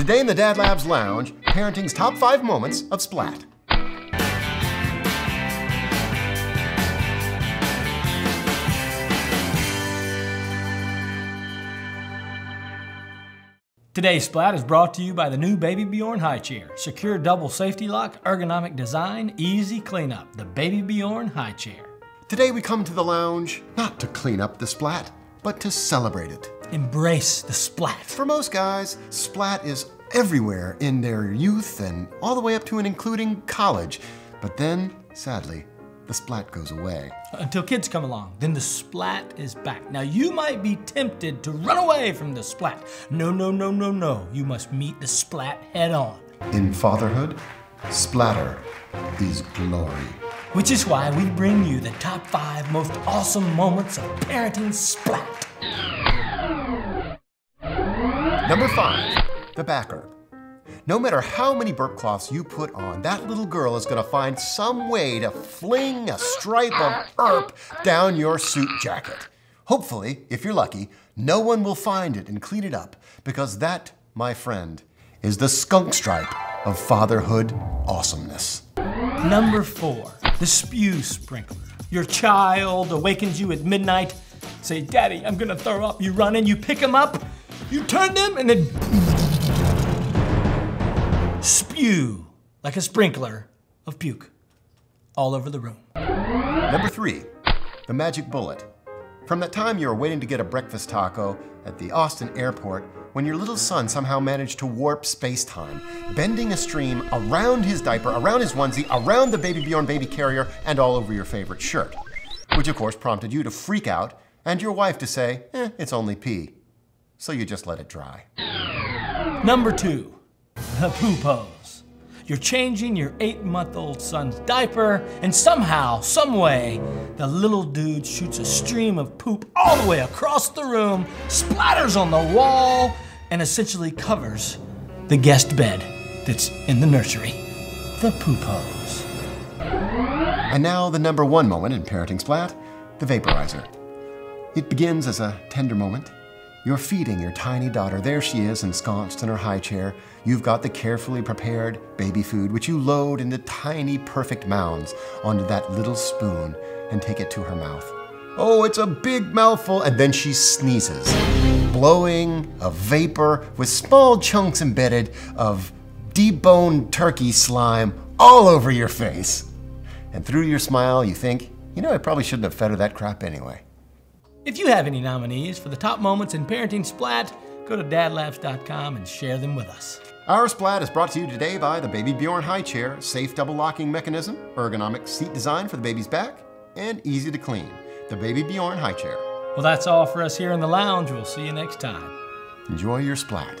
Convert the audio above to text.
Today in the Dad Labs Lounge, parenting's top five moments of splat. Today's Splat is brought to you by the new Baby Bjorn High Chair. Secure double safety lock, ergonomic design, easy cleanup. The Baby Bjorn High Chair. Today we come to the lounge not to clean up the splat, but to celebrate it. Embrace the splat. For most guys, splat is everywhere in their youth and all the way up to and including college. But then, sadly, the splat goes away. Until kids come along, then the splat is back. Now you might be tempted to run away from the splat. No, no, no, no, no. You must meet the splat head on. In fatherhood, splatter is glory. Which is why we bring you the top five most awesome moments of parenting splat. Number five, the backer. No matter how many burp cloths you put on, that little girl is gonna find some way to fling a stripe of erp down your suit jacket. Hopefully, if you're lucky, no one will find it and clean it up, because that, my friend, is the skunk stripe of fatherhood awesomeness. Number four, the spew sprinkler. Your child awakens you at midnight, say, Daddy, I'm gonna throw up. You run in, you pick him up, you turn them, and then spew like a sprinkler of puke all over the room. Number three, the magic bullet. From that time you were waiting to get a breakfast taco at the Austin airport when your little son somehow managed to warp space-time, bending a stream around his diaper, around his onesie, around the Baby Bjorn baby carrier, and all over your favorite shirt. Which of course prompted you to freak out and your wife to say, eh, it's only pee. So you just let it dry. Number two, the poo pose. You're changing your eight month old son's diaper, and somehow, someway, the little dude shoots a stream of poop all the way across the room, splatters on the wall, and essentially covers the guest bed that's in the nursery. The poo pose. And now the number one moment in Parenting Splat, the vaporizer. It begins as a tender moment. You're feeding your tiny daughter. There she is, ensconced in her high chair. You've got the carefully prepared baby food, which you load into tiny, perfect mounds onto that little spoon and take it to her mouth. Oh, it's a big mouthful, and then she sneezes, blowing a vapor with small chunks embedded of deboned turkey slime all over your face. And through your smile, you think, you know, I probably shouldn't have fed her that crap anyway. If you have any nominees for the top moments in parenting splat, go to dadlabs.com and share them with us. Our Splat is brought to you today by the Baby Bjorn High Chair, safe double locking mechanism, ergonomic seat design for the baby's back, and easy to clean. The Baby Bjorn High Chair. Well, that's all for us here in the lounge. We'll see you next time. Enjoy your Splat.